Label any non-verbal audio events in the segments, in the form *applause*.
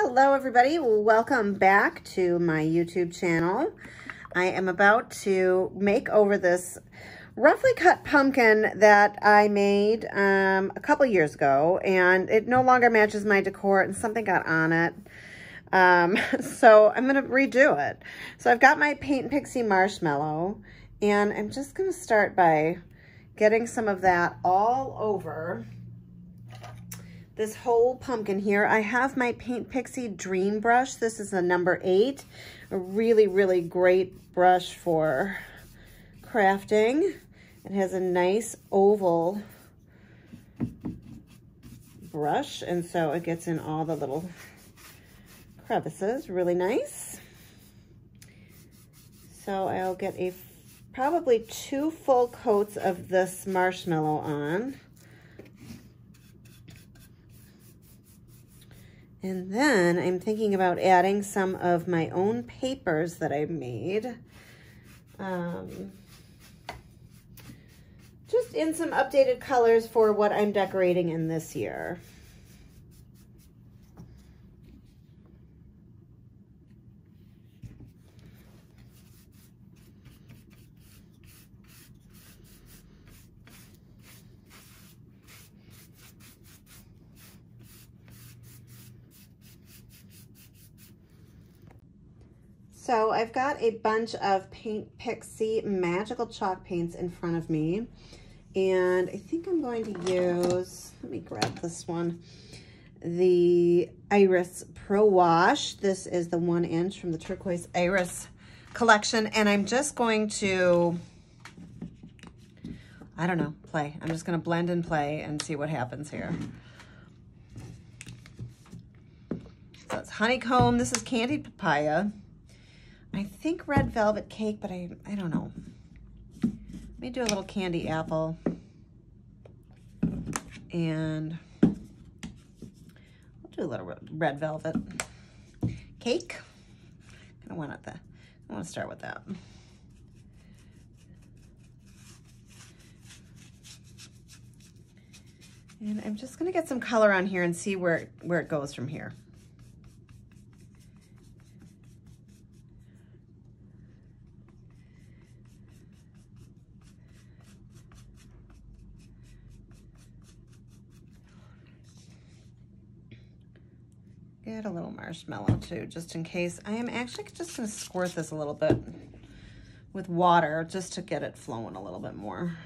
Hello everybody, welcome back to my YouTube channel. I am about to make over this roughly cut pumpkin that I made um, a couple years ago and it no longer matches my decor and something got on it. Um, *laughs* so I'm going to redo it. So I've got my Paint Pixie Marshmallow and I'm just going to start by getting some of that all over this whole pumpkin here. I have my Paint Pixie Dream Brush. This is a number eight. A really, really great brush for crafting. It has a nice oval brush, and so it gets in all the little crevices. Really nice. So I'll get a probably two full coats of this marshmallow on. And then I'm thinking about adding some of my own papers that I made. Um, just in some updated colors for what I'm decorating in this year. So I've got a bunch of Paint Pixie Magical Chalk Paints in front of me. And I think I'm going to use, let me grab this one, the Iris Pro Wash. This is the one inch from the Turquoise Iris collection. And I'm just going to, I don't know, play. I'm just going to blend and play and see what happens here. So it's honeycomb. This is candied papaya. I think red velvet cake, but I, I don't know. Let me do a little candy apple. And I'll do a little red velvet cake. I want it that. I want to start with that. And I'm just going to get some color on here and see where, where it goes from here. Get a little marshmallow too, just in case. I am actually just gonna squirt this a little bit with water just to get it flowing a little bit more.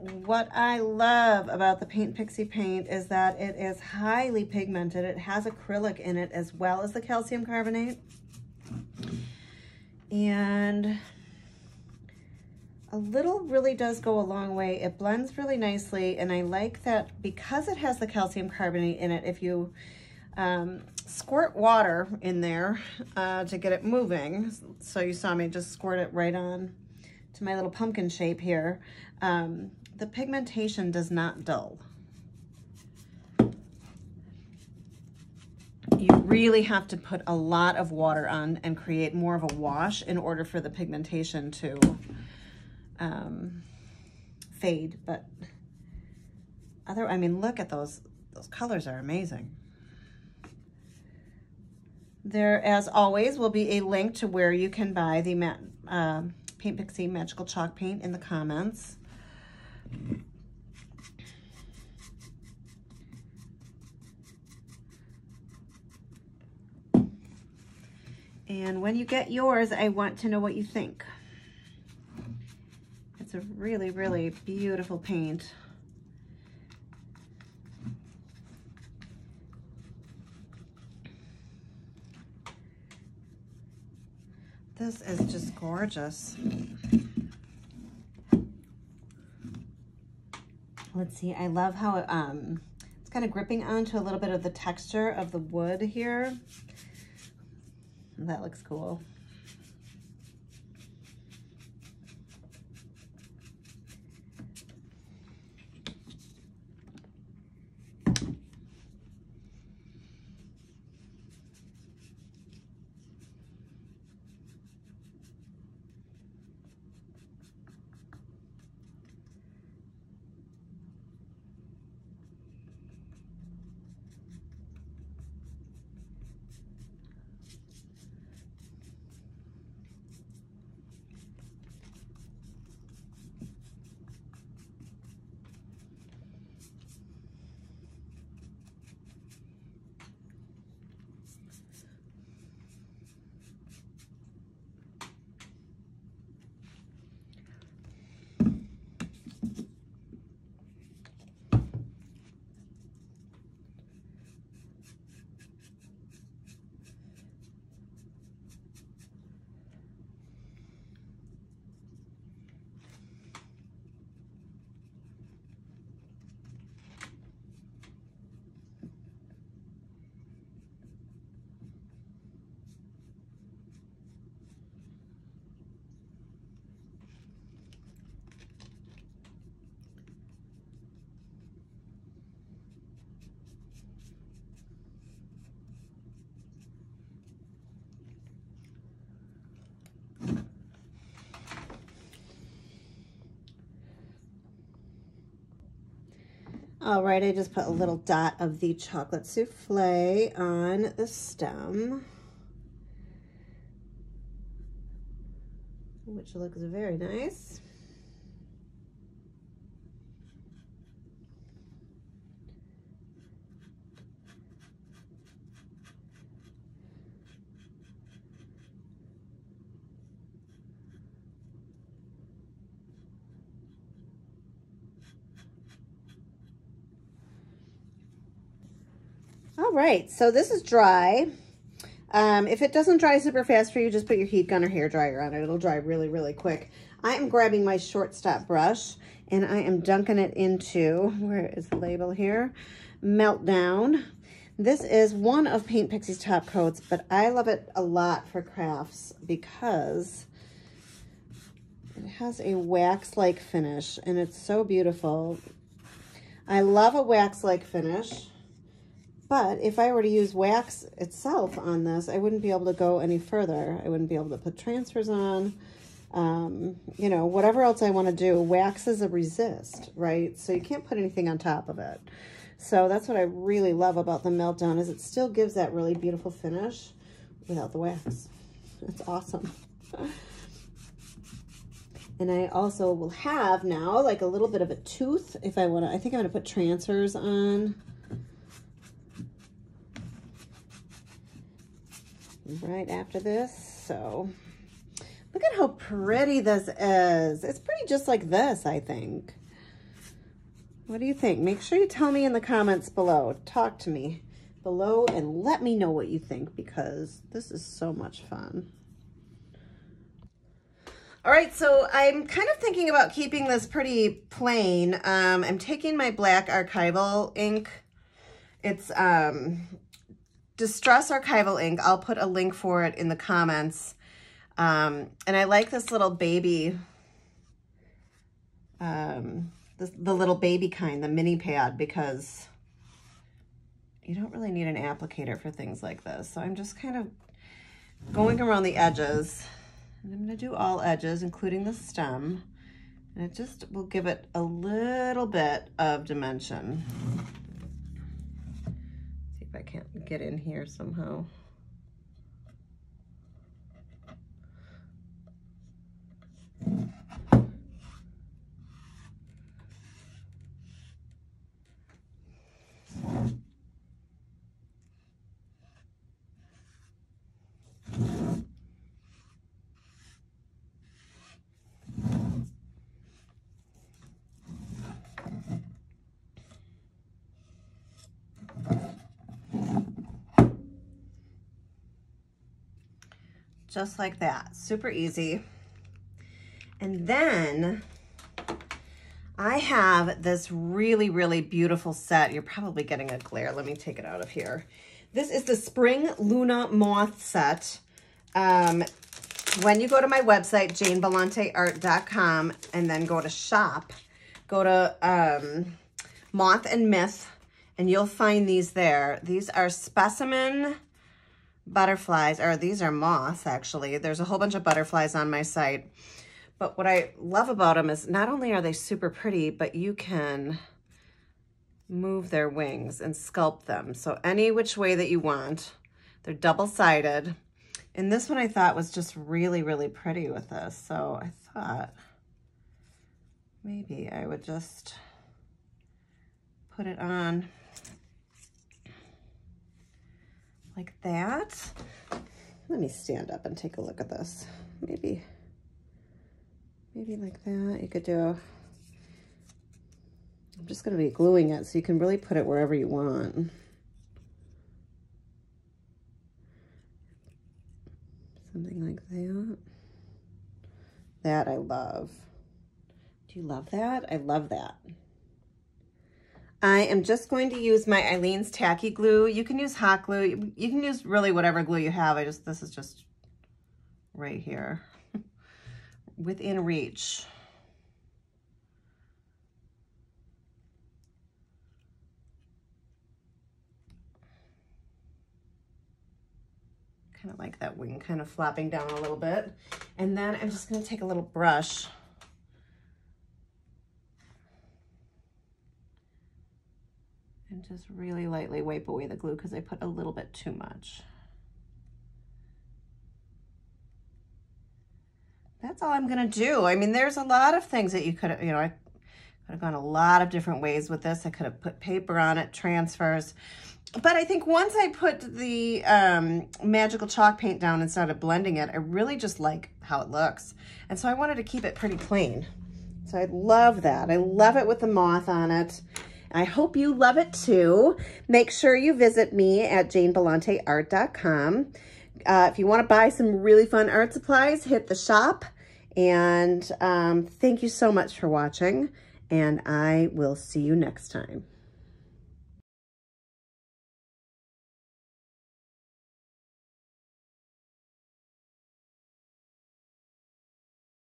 What I love about the Paint Pixie paint is that it is highly pigmented. It has acrylic in it as well as the calcium carbonate. And a little really does go a long way. It blends really nicely and I like that because it has the calcium carbonate in it, if you um, squirt water in there uh, to get it moving, so you saw me just squirt it right on to my little pumpkin shape here, um, the pigmentation does not dull. You really have to put a lot of water on and create more of a wash in order for the pigmentation to um, fade, but other, I mean, look at those, those colors are amazing. There, as always, will be a link to where you can buy the uh, Paint Pixie Magical Chalk Paint in the comments. And when you get yours, I want to know what you think. It's a really, really beautiful paint. This is just gorgeous. Let's see, I love how it, um, it's kind of gripping onto a little bit of the texture of the wood here. That looks cool. All right, I just put a little dot of the chocolate souffle on the stem, which looks very nice. All right, so this is dry. Um, if it doesn't dry super fast for you, just put your heat gun or hair dryer on it. It'll dry really, really quick. I am grabbing my shortstop brush and I am dunking it into, where is the label here? Meltdown. This is one of Paint Pixie's top coats, but I love it a lot for crafts because it has a wax-like finish and it's so beautiful. I love a wax-like finish. But if I were to use wax itself on this, I wouldn't be able to go any further. I wouldn't be able to put transfers on, um, you know, whatever else I want to do. Wax is a resist, right? So you can't put anything on top of it. So that's what I really love about the Meltdown is it still gives that really beautiful finish without the wax. It's awesome. *laughs* And I also will have now like a little bit of a tooth if I want to, I think I'm going to put transfers on. Right after this. So look at how pretty this is. It's pretty just like this, I think. What do you think? Make sure you tell me in the comments below. Talk to me below and let me know what you think because this is so much fun. All right, so I'm kind of thinking about keeping this pretty plain. Um, I'm taking my black archival ink. It's um, Distress Archival ink. I'll put a link for it in the comments. Um, and I like this little baby, um, the, the little baby kind, the mini pad, because you don't really need an applicator for things like this. So I'm just kind of going around the edges. And I'm going to do all edges, including the stem. And it just will give it a little bit of dimension. I can't get in here somehow. Just like that. Super easy. And then I have this really, really beautiful set. You're probably getting a glare. Let me take it out of here. This is the Spring Luna Moth set. Um, when you go to my website, janebellanteart.com, and then go to shop, go to um, Moth and Myth, and you'll find these there. These are specimen butterflies, or these are moths actually. There's a whole bunch of butterflies on my site. But what I love about them is not only are they super pretty, but you can move their wings and sculpt them. So any which way that you want. They're double-sided. And this one I thought was just really, really pretty with this. So I thought maybe I would just put it on like that. Let me stand up and take a look at this. Maybe, maybe like that. You could do I'm just going to be gluing it so you can really put it wherever you want. Something like that. That I love. Do you love that? I love that. I am just going to use my Aleene's Tacky Glue. You can use hot glue. You can use really whatever glue you have. I just, this is just right here *laughs* within reach. Kind of like that wing kind of flopping down a little bit. And then I'm just going to take a little brush just really lightly wipe away the glue because I put a little bit too much. That's all I'm gonna do. I mean, there's a lot of things that you could you know, I could have gone a lot of different ways with this. I could have put paper on it, transfers. But I think once I put the um, magical chalk paint down and started blending it, I really just like how it looks. And so I wanted to keep it pretty clean. So I love that. I love it with the moth on it. I hope you love it too. Make sure you visit me at janebellanteart.com. Uh, if you want to buy some really fun art supplies, hit the shop. And um, thank you so much for watching. And I will see you next time.